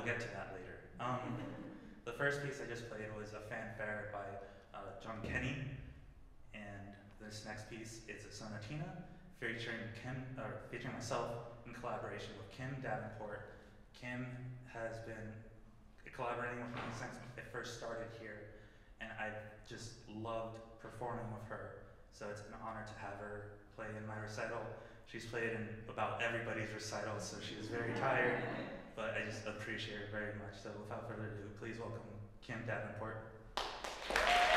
I will get to that later. Um, the first piece I just played was a fanfare by uh, John Kenny, and this next piece is a sonatina featuring Kim, or featuring myself in collaboration with Kim Davenport. Kim has been collaborating with me since it first started here, and I've just loved performing with her. So it's an honor to have her play in my recital. She's played in about everybody's recitals, so she is very tired, but I just appreciate it very much. So without further ado, please welcome Kim Davenport.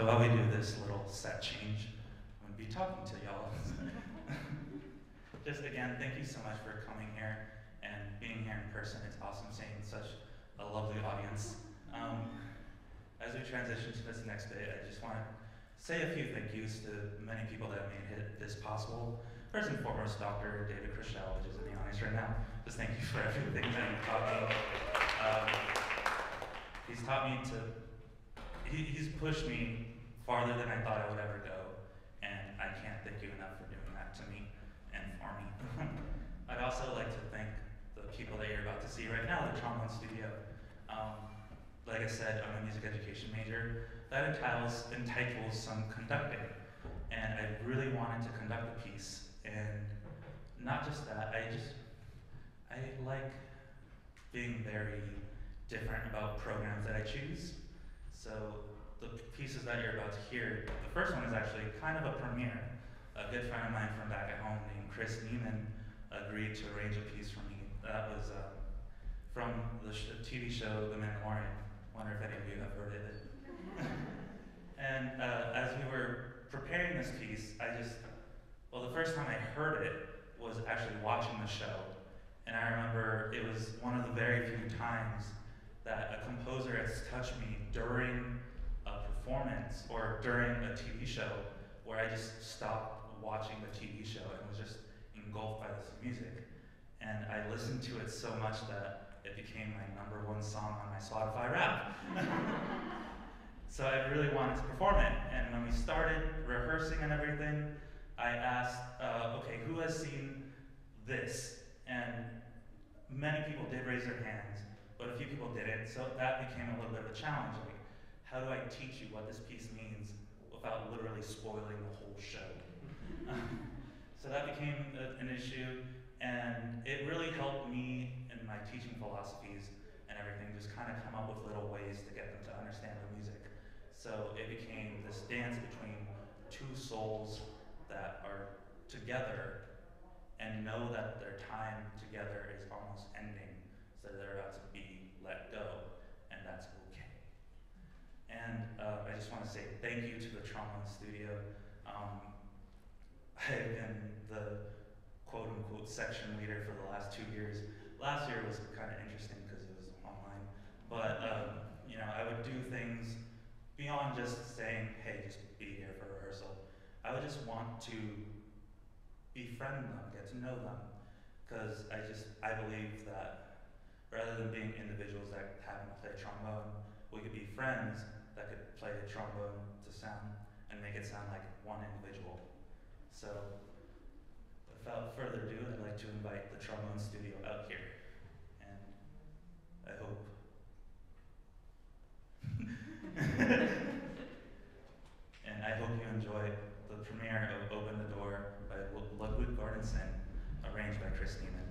So while we do this little set change, I'm gonna be talking to y'all. Just again, thank you so much for coming here and being here in person. It's awesome seeing such a lovely audience. Um, as we transition to this next bit, I just want to say a few thank yous to many people that made this possible. First and foremost, Dr. David Christel, which is in the audience right now. Just thank you for everything that you taught me. Um, he's taught me to, he, he's pushed me farther than I thought I would ever go, and I can't thank you enough for doing that to me and for me. I'd also like to thank the people that you're about to see right now, the Trombone Studio. Um, like I said, I'm a music education major. That entitles, entitles some conducting. And I really wanted to conduct a piece. And not just that, I just, I like being very different about programs that I choose. So the pieces that you're about to hear, the first one is actually kind of a premiere. A good friend of mine from back at home named Chris Neiman agreed to arrange a piece for me. That was uh, from the sh- TV show The Mandalorian. Wonder if any of you have heard of it. and uh, as we were preparing this piece, I just, well, the first time I heard it was actually watching the show. And I remember it was one of the very few times that a composer has touched me during performance or during a TV show where I just stopped watching the TV show and was just engulfed by this music. And I listened to it so much that it became my number one song on my Spotify wrap. so I really wanted to perform it. And when we started rehearsing and everything, I asked, uh, okay, who has seen this? And many people did raise their hands, but a few people didn't. So that became a little bit of a challenge. How do I teach you what this piece means without literally spoiling the whole show? so that became a, an issue, and it really helped me in my teaching philosophies and everything, just kind of come up with little ways to get them to understand the music. So it became this dance between two souls that are together and know that their time together is almost ending, so they're about to be let go, and that's. And uh, I just want to say thank you to the Trombone Studio. Um, I've been the quote unquote section leader for the last two years. Last year was kind of interesting because it was online, but um, you know I would do things beyond just saying, "Hey, just be here for rehearsal." I would just want to befriend them, get to know them, because I just I believe that rather than being individuals that happen to play trombone, we could be friends that could play the trombone to sound and make it sound like one individual. So, without further ado, I'd like to invite the trombone studio out here, and I hope. and I hope you enjoy the premiere of Open the Door by Ludwig Göransson, arranged by Chris Neiman.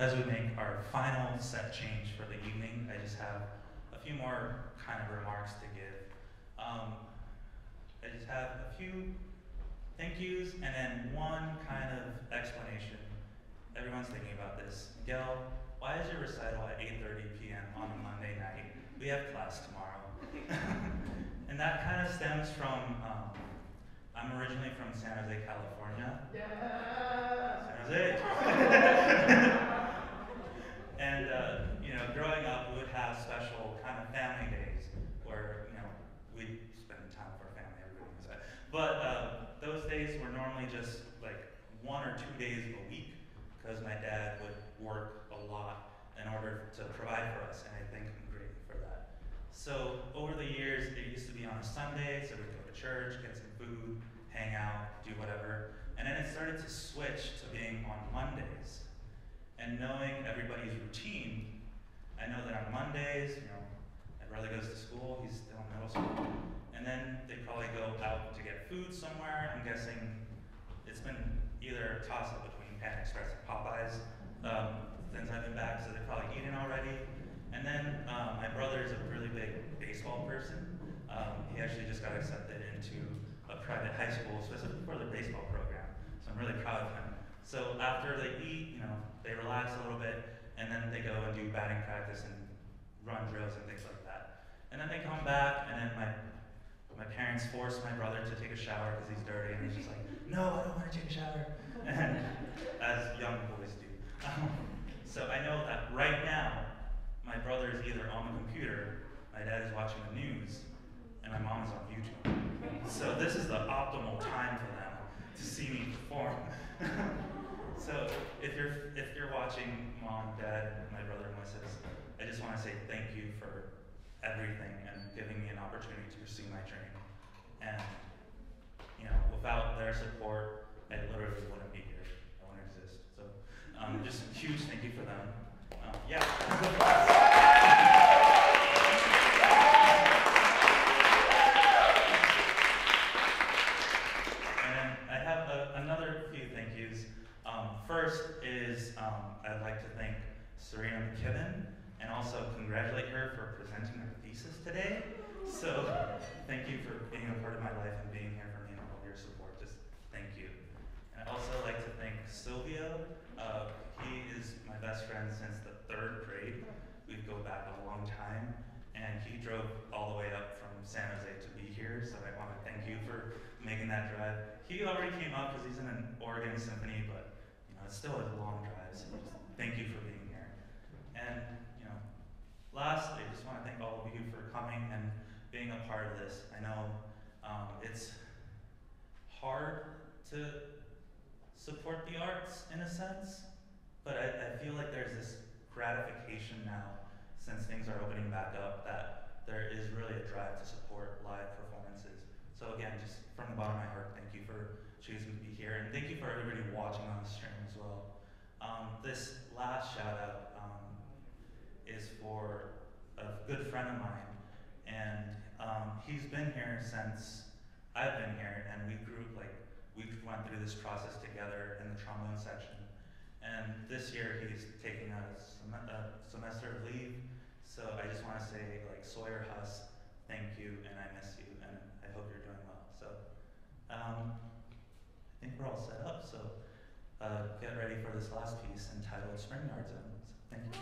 As we make our final set change for the evening, I just have a few more kind of remarks to give. Um, I just have a few thank yous and then one kind of explanation. Everyone's thinking about this. Miguel, why is your recital at 8.30 p.m. on a Monday night? We have class tomorrow. and that kind of stems from, um, I'm originally from San Jose, California. Yeah. San Jose. and, uh, you know, growing up, we would have special kind of family days where, you know, we'd spend time with our family, everybody knows that. But uh, those days were normally just like one or two days a week because my dad would work a lot in order to provide for us, and I thank him greatly for that. So over the years, it used to be on a Sunday, so we'd go to church, get some food, hang out, do whatever. And then it started to switch to being on Mondays. And knowing everybody's routine, I know that on Mondays, you know, my brother goes to school, he's still in middle school. And then they probably go out to get food somewhere. I'm guessing it's been either toss up between Panda Express and Popeyes um, since I've been back, so they're probably eating already. And then um, my brother is a really big baseball person. Um, he actually just got accepted into a private high school specifically for the baseball program. So I'm really proud of him. So after they eat, you know, they relax a little bit, and then they go and do batting practice and run drills and things like that. And then they come back, and then my my parents force my brother to take a shower because he's dirty, and he's just like, no, I don't want to take a shower, and as young boys do. Um, so I know that right now, my brother is either on the computer, my dad is watching the news, and my mom is on YouTube. So this is the optimal time for them to see me perform. so if you're if you're watching mom, dad, my brother, and my sis, I just want to say thank you for everything and giving me an opportunity to pursue my dream. And, you know, without their support, I literally wouldn't be here. I wouldn't exist. So, um, just a huge thank you for them. Um, yeah. And I have another few thank yous. Um, first is um, I'd like to thank Serena McKibben and also congratulate her for presenting her thesis today. So thank you for being a part of my life and being here for me and all your support. Just thank you. And I'd also like to thank Silvio. Uh, he is my best friend since the third grade. We go back a long time. And he drove all the way up from San Jose to be here. So I want to thank you for making that drive. He already came up because he's in an Oregon symphony, but you know, it's still a long drive. So just thank you for being here. And you know, lastly, I just want to thank all of you for coming and being a part of this. I know um, it's hard to support the arts in a sense, but I, I feel like there's this gratification now since things are opening back up that there is really a drive to support live performances. So again, just from the bottom of my heart, thank you for choosing to be here, and thank you for everybody watching on the stream as well. Um, this last shout out um, is for a good friend of mine, and um, he's been here since I've been here, and we grew like we went through this process together in the trombone section. And this year he's taking a, sem- a semester of leave, so I just want to say like Sawyer Huss, thank you, and I miss you, and I hope you're doing well. So um, I think we're all set up. So uh, get ready for this last piece entitled Spring Yard you. Thank you.